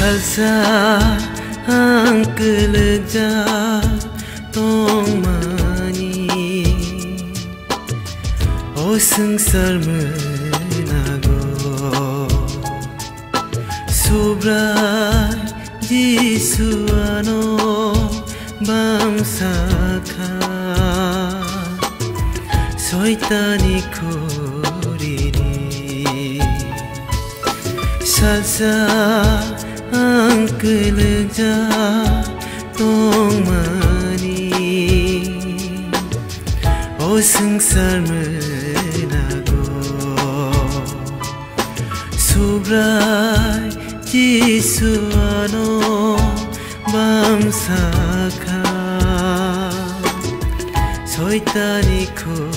ঝলসা আঙ্কল যা তোমানি ও সংসার মনাগো সুব্রা যিসুয়ানো বামসাখা শৈতানি খরিনি সাজা 끌는자 똥만이 오승 삶을 하고 수브라이 지수아노 밤사카 소이타니 코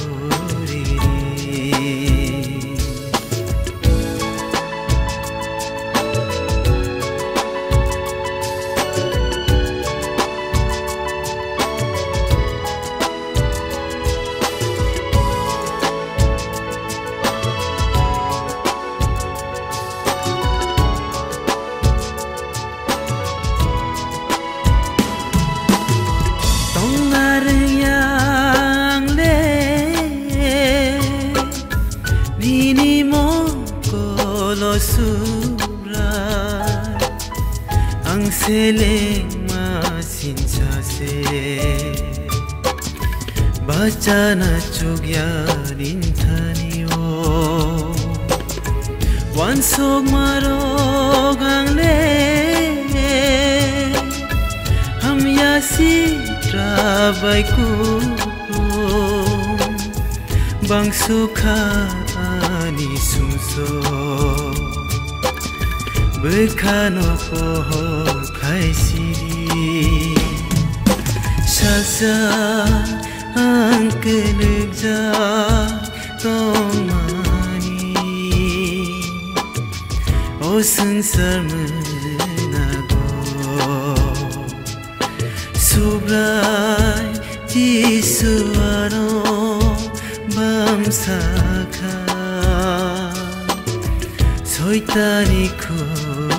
कसुरलाई अंशले मासिन्छ से वचन चुग्यारिन्छ नि हो मरो गङले हम यासी ट्राबैको बङ्सुखा पानी सुसो बखानो पह खाइसिरी ससा आंक जा तमानी ओ संसार मनागो जी जिसुआरो बाम साखा 添いたりこ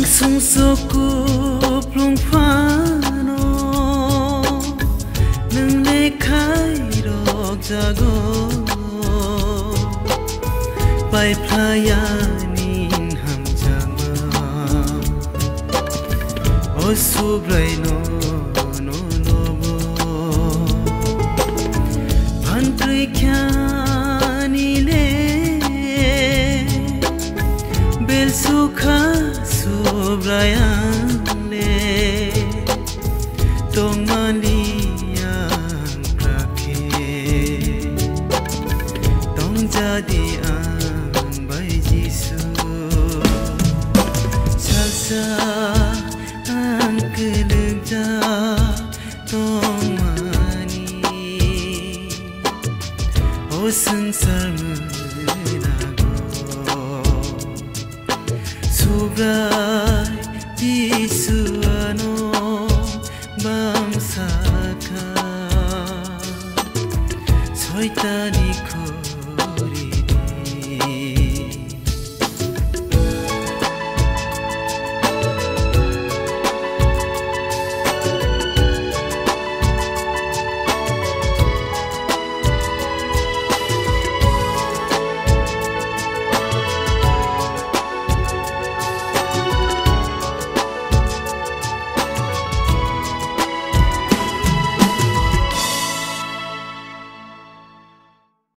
Ang sungso jago Pai O no no bo Brayane Tomali yang prake h Tong jadi ang bay jisu Salsa a n k e l e j a t o n mani O sansar menago s u b a